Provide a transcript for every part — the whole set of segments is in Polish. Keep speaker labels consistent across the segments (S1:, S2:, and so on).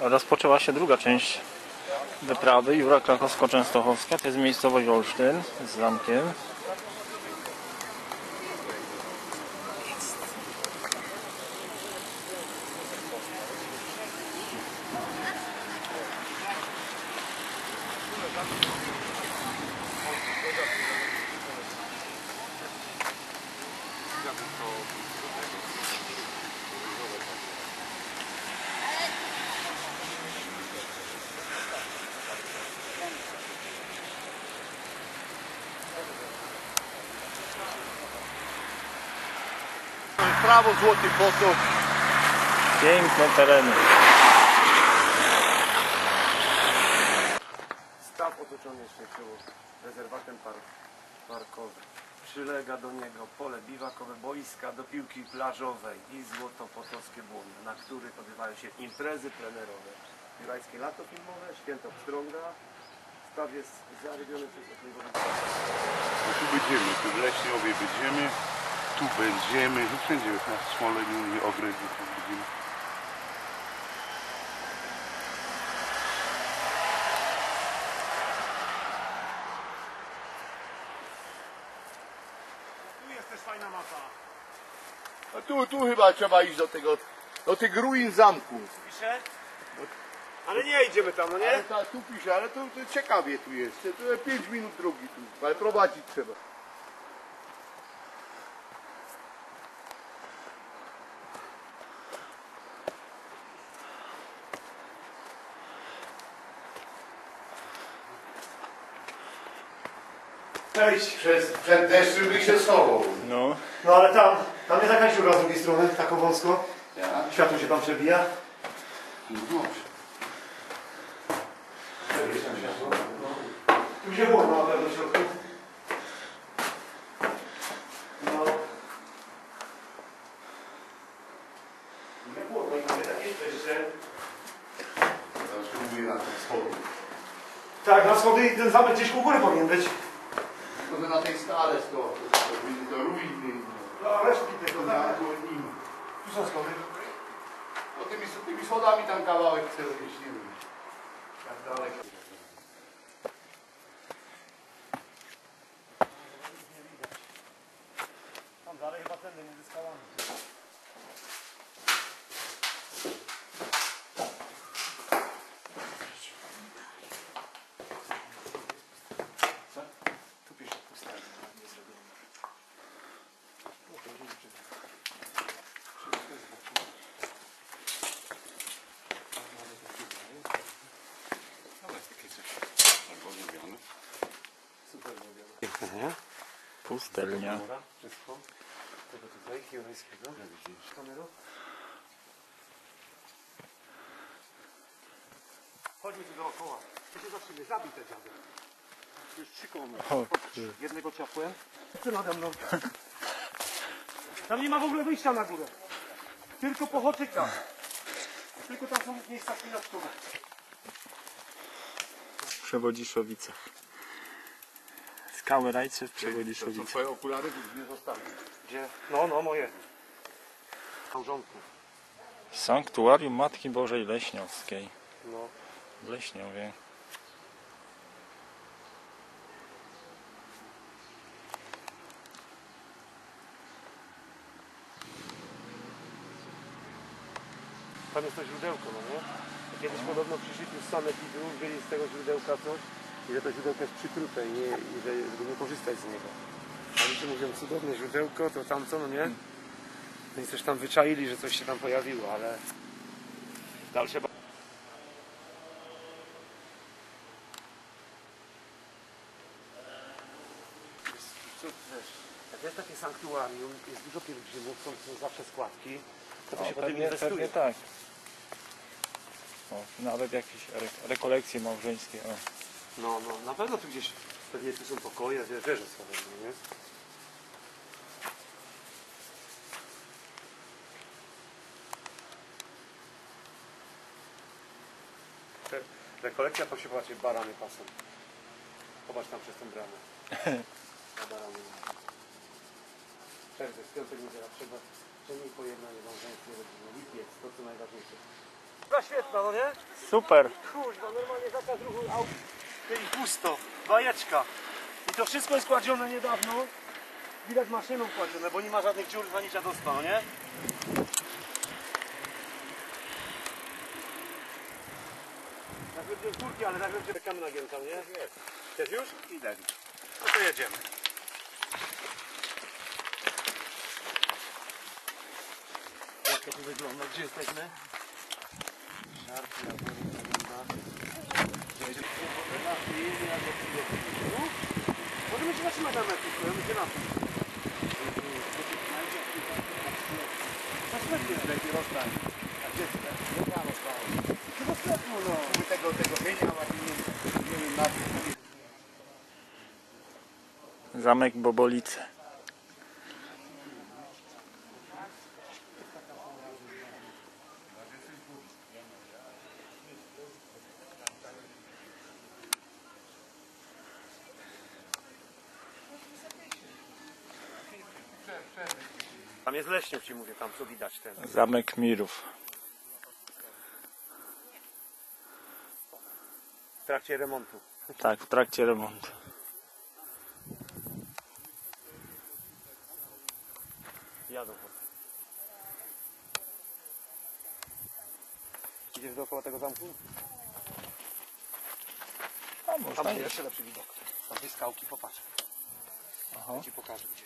S1: Rozpoczęła się druga część wyprawy Jura Krakowsko-Częstochowska. To jest miejscowość Olsztyn z zamkiem.
S2: Prawo Złoty Potok.
S1: Piękne tereny.
S2: Staw otoczony jeszcze rezerwatem park, parkowym. Przylega do niego pole biwakowe, boiska do piłki plażowej i złotopotowskie błonie, na których odbywają się imprezy plenerowe. Jurajskie lato filmowe, święto pstrąga. Staw jest zarybiony przez
S3: No tu będziemy, tu w Leśniowie będziemy, tu będziemy, tu wszędzie na Smoleniu, nie Ogrębiu, tu będziemy.
S2: Tu jest też fajna mapa.
S4: A tu, tu chyba trzeba iść do tego, do tych ruin zamku.
S2: Pisze? Ale nie idziemy tam, no nie?
S4: Ale ta, tu pisze, ale to, to ciekawie tu jest. To, to 5 minut drogi tu, ale prowadzić trzeba.
S2: Cześć.
S4: Przez, przed deszczem by się schował.
S1: No,
S2: No ale tam, tam jest jakaś dziura z drugiej strony, taką wąską.
S4: Ja?
S2: Światło się tam przebija.
S4: No dobrze.
S2: Tu gdzie było na pewno w środku. No. Nie było, no i mamy takie przejście.
S4: Teraz próbuję na ten schody.
S2: Tak, na schody i ten zamek gdzieś u góry powinien być.
S4: Na tej skale to, to, to, to ruiny.
S2: No, resztki tego,
S4: To
S2: tak.
S4: na górnim.
S2: Tu są schody.
S4: No tymi, tymi schodami tam kawałek chcę iść, nie wiem. Jak daleko.
S1: Pustelnia.
S2: Dobra, wszystko. Tego tutaj, Chiorejskiego. Kamerą. Chodźmy tu dookoła. To się zatrzymie, zabij te dziady. Już trzy koło mnie. Jednego ciapłem. Ty nade mną. Tam nie ma w ogóle wyjścia na górę. Tylko po. Tylko tam są miejsca chwileczkowe.
S1: w Przewodziszowice. Skały rajce w
S4: To są twoje okulary, nie zostawię.
S2: Gdzie? No, no, moje. Małżonków.
S1: Sanktuarium Matki Bożej Leśniowskiej.
S2: No.
S1: W Leśniowie.
S2: Tam jest to źródełko, no nie? Kiedyś podobno przy życiu z sanepidu wzięli z tego źródełka coś i że to źródełko jest przytrute i, nie, i że żeby nie korzystać z niego. A ludzie mówią, cudowne źródełko, to tam co, no nie? No i coś tam wyczaili, że coś się tam pojawiło, ale dalsze... Jak jest takie sanktuarium, jest dużo pielgrzymów, są, są zawsze składki, to, to się potem inwestuje.
S1: tak. O, nawet jakieś re- rekolekcje małżeńskie. O.
S2: No, no, na pewno tu gdzieś, pewnie tu są pokoje, wiesz, wiesz o co chodzi, nie? Te- Rekolekcja to się właśnie barany pasą. Popatrz tam przez tą bramę. Na barany. Czerwce, z piątek niedziela trzeba, że nie po jedno, nie wążeńskie rodziny. Lipiec, to co najważniejsze. Była świetna, no nie?
S1: Super.
S2: Kurwa, normalnie zakaz ruchu aut. Jest pusto, bajeczka. I to wszystko jest kładzione niedawno. Widać maszyną kładzione, bo nie ma żadnych dziur ani dziadostwa, no nie? Tak będzie kurki, ale tak będzie czekamy na gięta, nie? Jest. Jest już?
S3: Idę.
S2: No to jedziemy. Jak to tu wygląda? Gdzie jesteśmy? To wygląda. Możemy się zatrzymać na metru, to będzie na tym. Na sklepie lepiej rozstań. A gdzie sklep? Nie ma rozstać. Chyba sklepu, no.
S4: Tego, tego mienia, a nie, wiem na co.
S1: Zamek Bobolice.
S2: Tam jest leśniów ci mówię, tam co widać ten.
S1: Zamek Mirów.
S2: W trakcie remontu.
S1: Tak, w trakcie remontu.
S2: Jadą. Idziesz dookoła tego zamku?
S1: A
S2: Tam
S1: można
S2: będzie
S1: jest.
S2: jeszcze lepszy widok. Tam skałki, popatrz.
S1: Aha.
S2: Ci pokażę gdzie.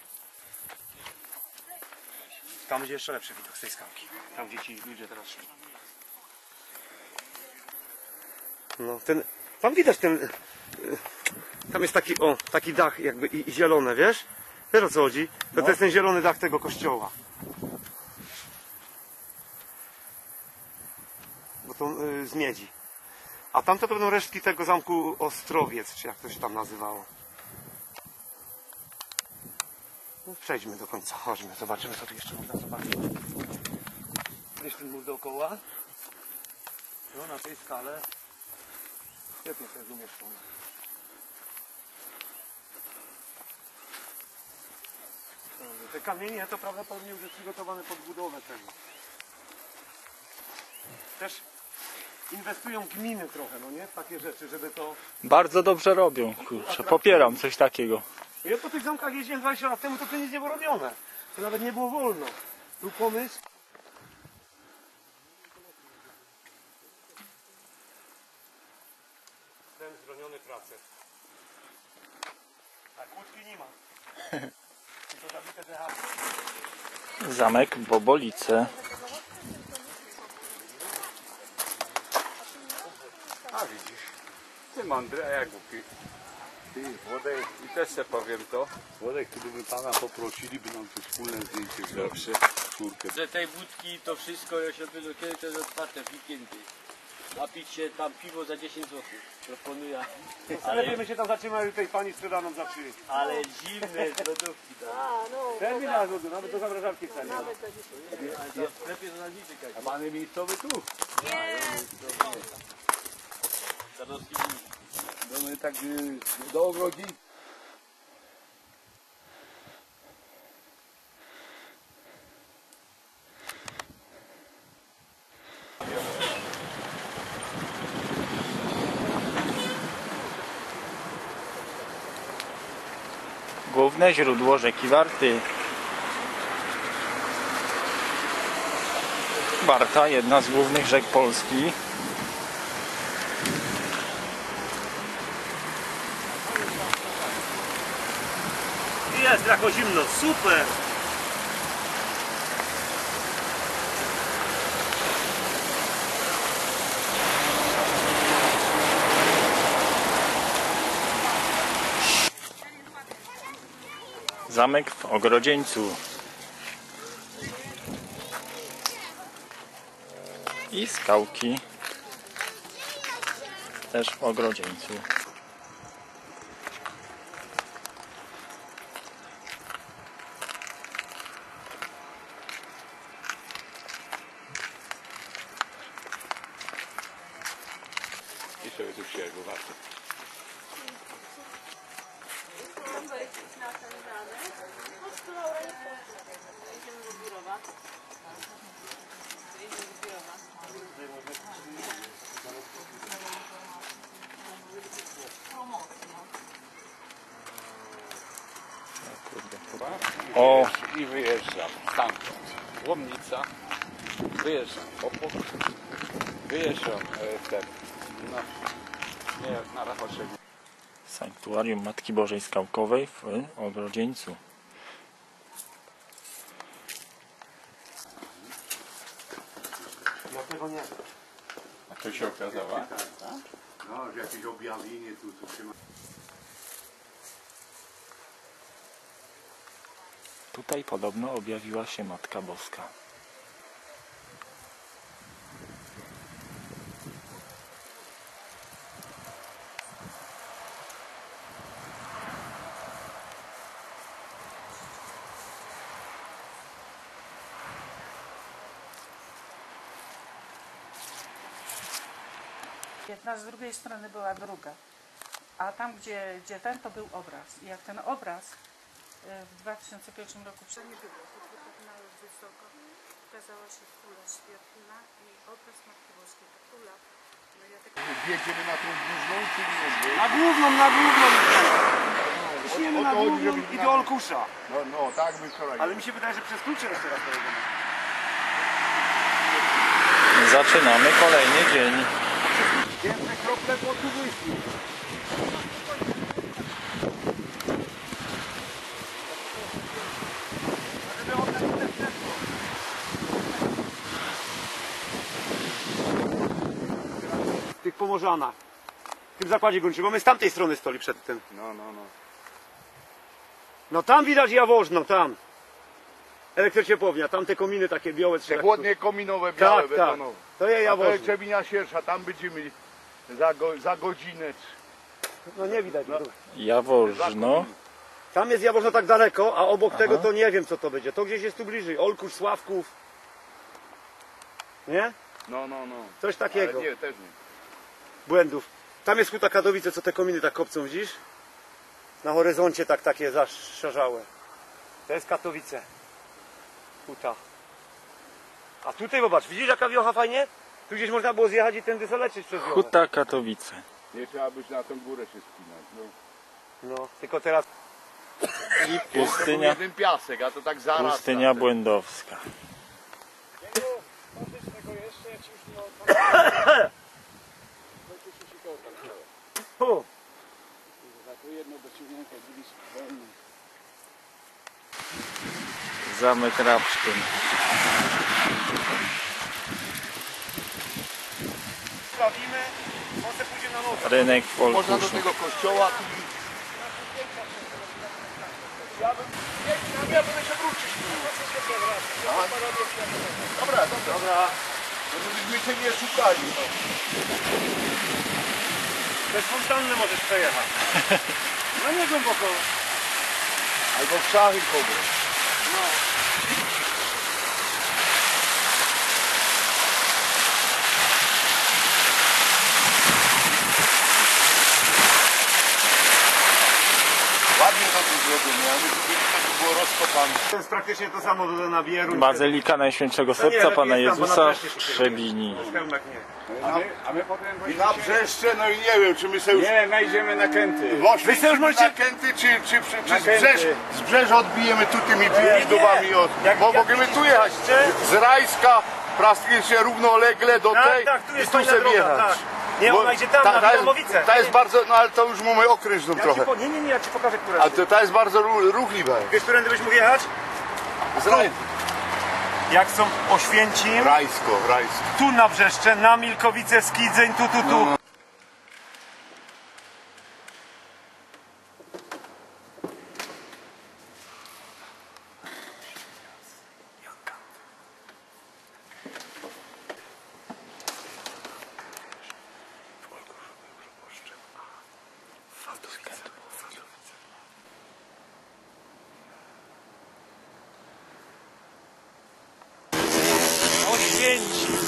S2: Tam będzie jeszcze lepszy widok z tej skałki. Tam gdzie ci ludzie teraz szli. No ten, tam widać ten, y, tam jest taki, o, taki dach jakby i, i zielone, wiesz? Wiesz o co chodzi? To, to jest ten zielony dach tego kościoła. Bo to y, z miedzi. A tamte to będą resztki tego zamku Ostrowiec, czy jak to się tam nazywało. No, przejdźmy do końca, chodźmy, zobaczymy co tu jeszcze można zobaczyć. Jest ten mur dookoła. No na tej skale świetnie jest umieszczone. Te kamienie to prawdopodobnie już jest przygotowane pod budowę tego. Też inwestują gminy trochę, no nie? W takie rzeczy, żeby to...
S1: Bardzo dobrze robią, kurczę. Popieram coś takiego.
S2: Ja po tych zamkach jeździłem 20 lat temu, to tu nic nie było robione. To nawet nie było wolno. Był pomysł. Ten zrobiony pracę. Tak, łódki nie ma. Tylko zabite te
S1: Zamek Bobolice.
S3: A widzisz, ty mądry, a ja głupi. Ty, Włodek, i też se powiem to. Włodek, gdyby pana poprosili, by nam tu wspólne zdjęcie zrobić. Czwórkę.
S5: Że tej wódki to wszystko, ja się do kiedy to jest otwarte w weekendy. Napić się tam piwo za 10 zł. Proponuję.
S2: Ale my się tam zatrzymali tej pani sprzedaną za trzy.
S5: Ale zimne lodówki tam.
S2: Ten mi na lodu, nawet do zamrażarki ceny.
S5: A w sklepie to na nic czekać.
S3: A pan miejscowy tu?
S5: Stanowski
S3: No my tak y, do ogrodzi.
S1: Główne źródło rzeki Warty. Warta, jedna z głównych rzek Polski.
S2: Jest, jako zimno, super!
S1: Zamek w Ogrodzieńcu. I skałki. Też w Ogrodzieńcu.
S3: I sobie tu przyjechał warto.
S6: Idziemy do biurowa. Idziemy do biurowa.
S1: O,
S3: I wyjeżdżam stamtąd. Łomnica. Wyjeżdżam Opok. Wyjeżdżam e, ten. No, nie, na Rachoszegu.
S1: Sanktuarium Matki Bożej Skałkowej w Ogrodzieńcu.
S2: Dlatego nie.
S3: A to się okazało?
S4: No, że jakieś objawienie tu, tu się ma.
S1: Tutaj podobno objawiła się Matka Boska.
S6: Jedna z drugiej strony była druga. A tam, gdzie, gdzie ten, to był obraz. I jak ten obraz w 2001 roku nie było, to wypomniałeś wysoko, ukazała się kula świetlna i obraz Matki Boskiej. Ta kula, no ja tego
S4: Wjedziemy na tą główną, czy nie?
S2: Na główną, na główną! Śniemy
S4: O
S2: na główną i do Olkusza.
S4: No, no, tak my wczoraj.
S2: Ale mi się wydaje, że przez klucze jeszcze raz pojedziemy.
S1: Zaczynamy kolejny dzień.
S2: Pierwsze krople po tu wyjściu. W tym zakładzie górniczym, bo my z tamtej strony stoli przed tym.
S4: No, no, no.
S2: No tam widać Jaworzno, tam. Elektrociepłownia, tam te kominy takie białe.
S4: Te
S2: trzech.
S4: chłodnie kominowe, białe,
S2: Tak, tak.
S4: betonowe.
S2: To jest
S4: A to jest
S2: Jaworzno.
S4: Siersza, tam będziemy za, go, za godzinę.
S2: No nie widać.
S4: No.
S1: Jaworzno.
S2: Tam jest Jaworzno tak daleko, a obok tego to nie wiem co to będzie. To gdzieś jest tu bliżej. Olkusz, Sławków. Nie?
S4: No, no, no.
S2: Coś
S4: Ale
S2: takiego.
S4: nie, też nie.
S2: Błędów. Tam jest Huta Katowice, co te kominy tak kopcą, widzisz? Na horyzoncie tak takie zaszarzałe. To jest Katowice. Huta. A tutaj zobacz, widzisz jaka wiocha fajnie? Tu gdzieś można było zjechać i tędy zalecieć przez wiochę.
S1: Huta Katowice.
S4: Nie trzeba być na tą górę się spinać. No.
S2: No, tylko teraz
S1: I pustynia,
S4: jeden piasek, a to tak zaraz.
S1: pustynia Błędowska.
S2: tu.
S1: Zamek Rabsztyn.
S2: Sprawimy, on se pójdzie na noc.
S1: Rynek w
S4: Można do tego kościoła. Tu... Ja bym, ja, ja bym się wrócić. Dobra, dobra. dobra. No to byśmy cię nie szukali. No.
S2: Bez fontanny możesz przejechać. No nie głęboko.
S4: Albo w szachy kogoś. Ładnie zrobione, tu byli, tak było rozkopane.
S2: To jest praktycznie to samo do nawieru.
S1: Bazylika Najświętszego
S2: nie,
S1: Serca
S2: lepiej
S1: Pana
S2: jest tam, bo na
S1: Jezusa
S2: wreszcie
S1: w
S2: się
S1: Trzebini.
S2: Nie.
S3: A my, a my potem
S4: I na Brzeszcze, no i nie wiem, czy my sobie już...
S3: Nie, najdziemy na Kęty.
S4: Wy
S2: sobie już możecie-
S4: na Kęty, czy, czy, czy, czy
S3: Na
S4: z,
S3: Kęty.
S4: Brzeż, z Brzeża odbijemy tu tymi pierdowami od...
S2: Jak-
S4: Bo
S2: jak
S4: możemy tu jechać,
S2: Brzeszcze-
S4: z Rajska, praktycznie równolegle do
S2: Tak,
S4: tej
S2: tak, tu jest
S4: i tu
S2: fajna
S4: sobie
S2: droga,
S4: jechać.
S2: tak. Nie, ona idzie tam,
S4: ta,
S2: na
S4: ta, jest, ta jest bardzo, no ale to już mamy okrężną
S2: Ja
S4: trochę.
S2: ci po, nie, nie, nie, ja ci pokażę, która
S4: A to, ta jest bardzo ru- ruchliwa.
S2: Wiesz, którędy byś mógł jechać?
S4: Z Raj...
S2: Jak są Oświęcim,
S4: Rajsko, Rajsko.
S2: tu na Brzeszcze, na Milkowice, Skidzeń, tu, tu, tu. Oświęcim.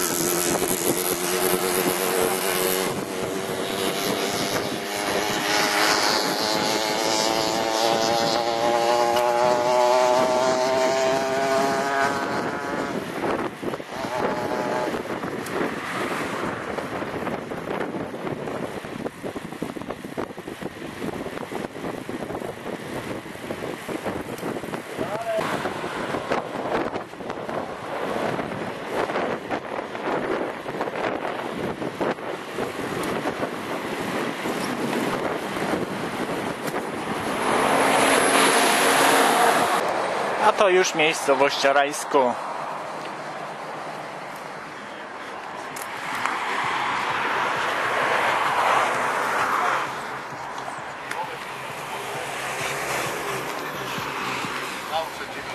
S1: To już miejscowość Rajsko.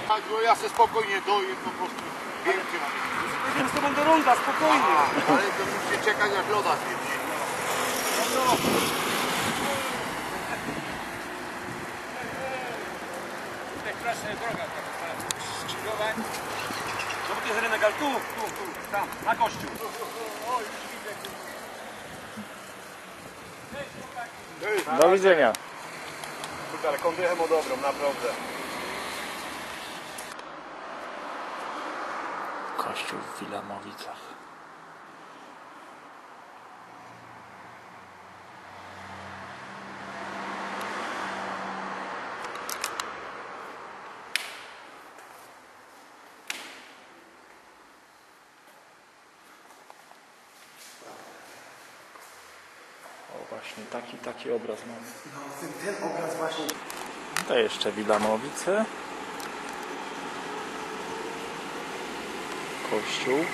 S4: Tak, bo ja se spokojnie doję po prostu. Wielkie mam.
S2: Będziemy z tobą do ronda, spokojnie.
S4: Ale to musicie czekać aż loda zjedzie.
S2: No bo to jest Renegal, tu, tu, tu, tam, na gościu.
S1: Do widzenia.
S4: Kurde, ale kondychę mu dobrą, naprawdę.
S1: Kościół w Wilamowicach. O właśnie, taki, taki obraz mamy.
S7: No, ten, ten obraz właśnie
S1: To jeszcze Wilamowice. Kościół.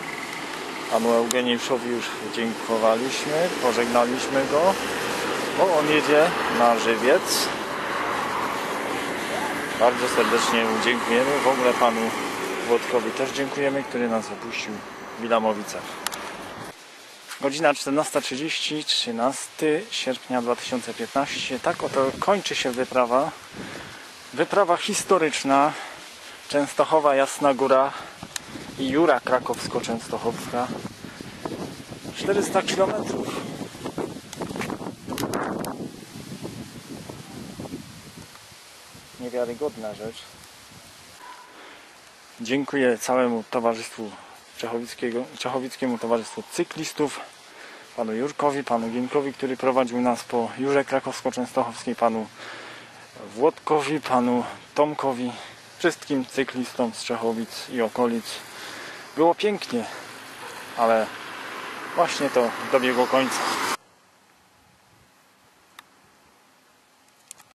S1: Panu Eugeniuszowi już dziękowaliśmy, pożegnaliśmy go, bo on jedzie na żywiec. Bardzo serdecznie mu dziękujemy. W ogóle panu Włodkowi też dziękujemy, który nas opuścił w Wilamowicach. Godzina 14.30, 13 sierpnia 2015. Tak oto kończy się wyprawa. Wyprawa historyczna Częstochowa Jasna Góra i Jura Krakowsko-Częstochowska 400 km Niewiarygodna rzecz Dziękuję całemu Towarzystwu Czechowickiego, Czechowickiemu Towarzystwu Cyklistów panu Jurkowi, panu Gienkowi, który prowadził nas po Jurze Krakowsko-Częstochowskiej, panu Włodkowi, panu Tomkowi, wszystkim cyklistom z Czechowic i okolic. Było pięknie, ale właśnie to dobiegło końca.